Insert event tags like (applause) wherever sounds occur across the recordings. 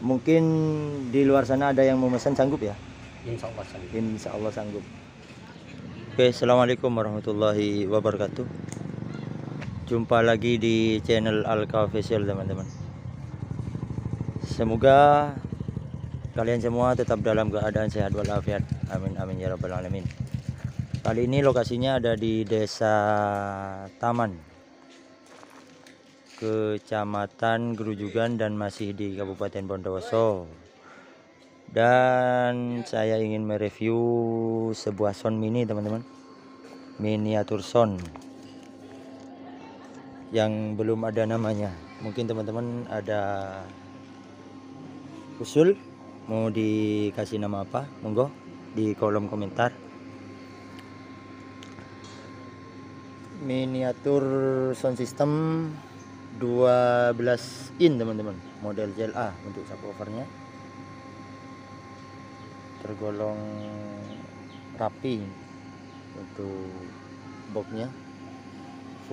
Mungkin di luar sana ada yang memesan sanggup ya? Insya Allah sanggup. Insya Allah sanggup. Oke, assalamualaikum warahmatullahi wabarakatuh. Jumpa lagi di channel Alka Official teman-teman. Semoga kalian semua tetap dalam keadaan sehat walafiat. Amin amin ya rabbal alamin. Kali ini lokasinya ada di Desa Taman, Kecamatan Gerujugan dan masih di Kabupaten Bondowoso. Dan saya ingin mereview sebuah sound mini teman-teman. Miniatur sound. Yang belum ada namanya. Mungkin teman-teman ada usul mau dikasih nama apa? Monggo di kolom komentar. Miniatur sound system 12 in teman-teman. Model JLA untuk subwoofernya. Tergolong rapi untuk boxnya.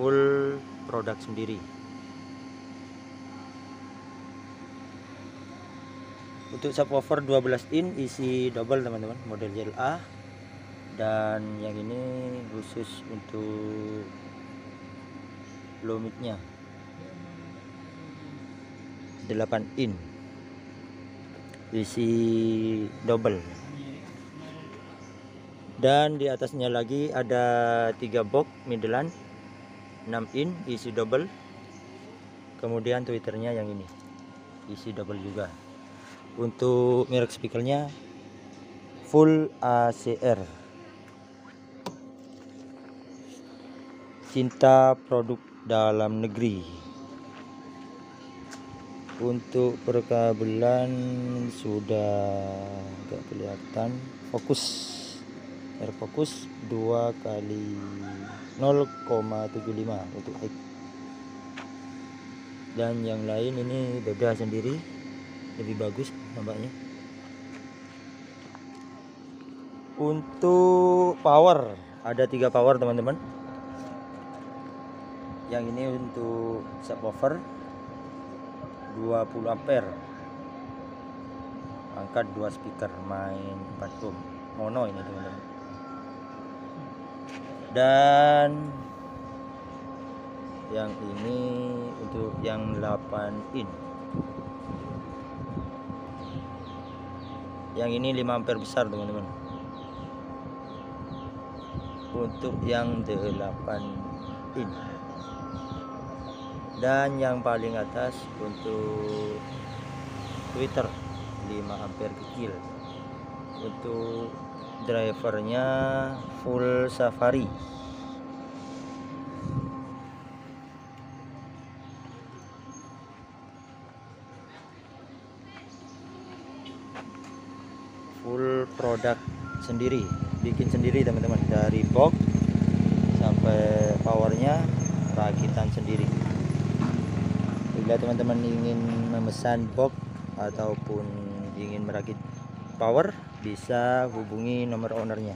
Full produk sendiri. Untuk subwoofer 12 in isi double teman-teman. Model JLA dan yang ini khusus untuk low midnya 8 in. Isi double. Dan di atasnya lagi ada tiga box middlean 6 in isi double. Kemudian twitternya yang ini isi double juga. Untuk merek speakernya full ACR cinta produk dalam negeri untuk perkabelan sudah agak kelihatan. Fokus. Air fokus 2 kali 0,75 untuk X dan yang lain ini beda sendiri. Lebih bagus nampaknya. Untuk power ada tiga power teman-teman. Yang ini untuk subwoofer 20 ampere. Angkat dua speaker main 4 ohm mono ini teman-teman. Dan yang ini untuk yang 8 in. Yang ini 5 ampere besar teman-teman. Untuk yang 8 in dan yang paling atas untuk Twitter 5 ampere kecil. Untuk drivernya full safari. Full produk sendiri bikin sendiri teman-teman. Dari box sampai powernya rakitan sendiri bila teman-teman ingin memesan box ataupun ingin merakit power bisa hubungi nomor ownernya.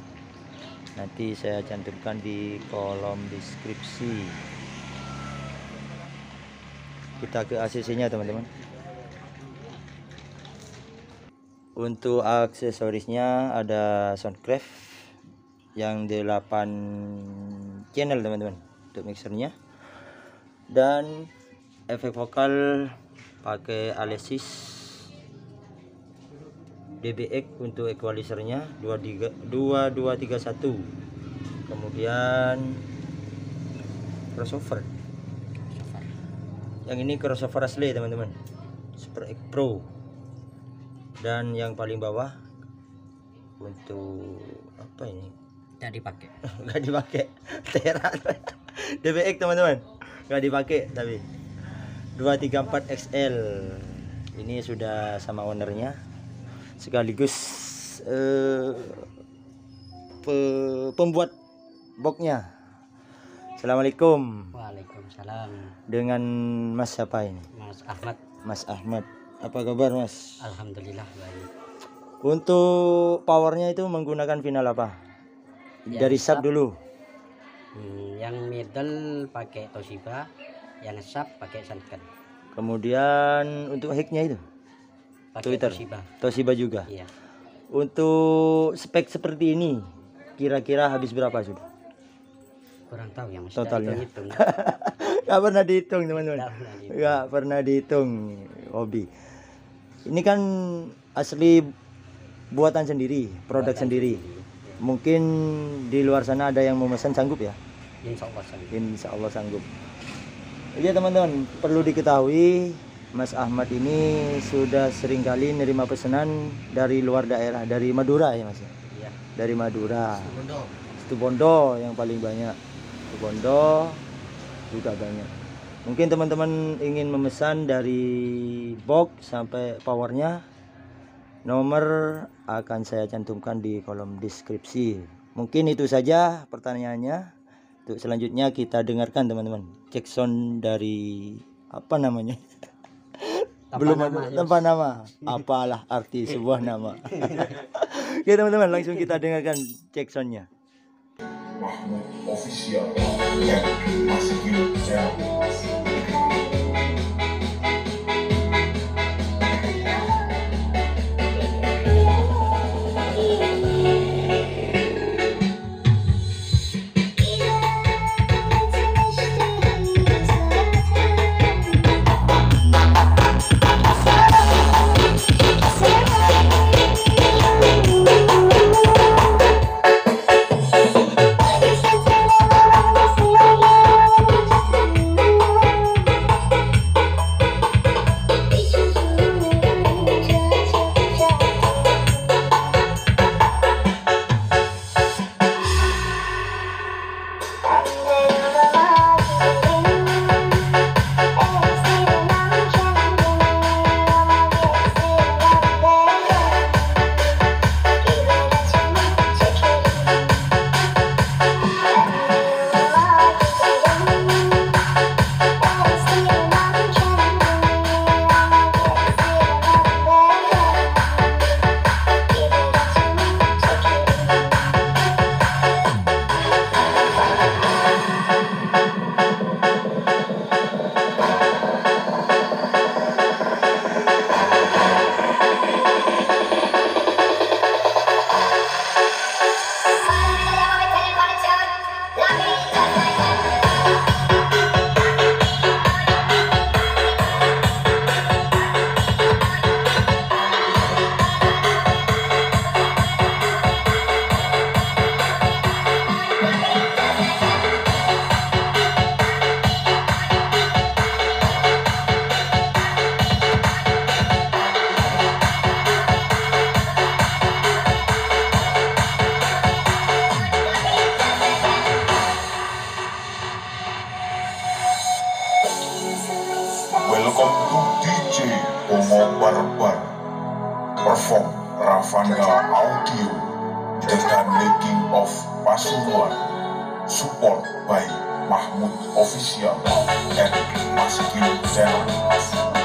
Nanti saya cantumkan di kolom deskripsi. Kita ke ACC nya teman-teman. Untuk aksesorisnya ada soundcraft yang 8 channel teman-teman untuk mixernya. Dan efek vokal pakai Alesis DBX untuk equalizernya 2231 kemudian crossover. Yang ini crossover asli teman-teman. Super X Pro. Dan yang paling bawah untuk apa ini? Tidak dipakai. nggak dipakai. (laughs) Terat DBX teman-teman. Nggak dipakai tapi 234 XL ini sudah sama ownernya. Sekaligus eh, pe- pembuat boxnya. Assalamualaikum. Waalaikumsalam. dengan Mas siapa ini? Mas Ahmad. Mas Ahmad. Apa kabar Mas? Alhamdulillah baik. untuk powernya itu menggunakan final apa? Yang dari sub sub. dulu. Hmm, yang middle pakai Toshiba, yang sub pakai Sanken. kemudian untuk hacknya itu pakai Twitter. Toshiba Toshiba juga. iya Untuk spek seperti ini kira-kira habis berapa sudah? kurang tahu ya mas Totalnya. hitung (laughs) Gak pernah dihitung teman-teman. Nggak pernah dihitung. Gak pernah dihitung hobi. Ini kan asli buatan sendiri, produk sendiri. Mungkin di luar sana ada yang mau pesan sanggup ya? insya Allah sanggup. Insya Allah sanggup. Iya teman-teman, perlu diketahui Mas Ahmad ini sudah sering kali nerima pesanan dari luar daerah, dari Madura ya Mas. ya? iya Dari Madura. Situbondo yang paling banyak. Situbondo juga banyak. Mungkin teman-teman ingin memesan dari box sampai powernya, nomor akan saya cantumkan di kolom deskripsi. Mungkin itu saja pertanyaannya. Untuk selanjutnya kita dengarkan teman-teman. Cek sound dari apa namanya? Tanpa Belum nama, ada tanpa nama. Apalah arti (laughs) sebuah nama. (laughs) Oke teman-teman, langsung kita dengarkan cek soundnya. Mahmud Official yang masih Official and Maskill Channel Thank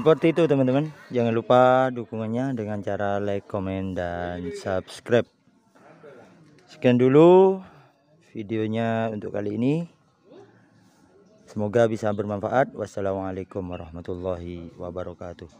Seperti itu teman-teman. Jangan lupa dukungannya dengan cara like, komen, dan subscribe. Sekian dulu videonya untuk kali ini. Semoga bisa bermanfaat. Wassalamualaikum warahmatullahi wabarakatuh.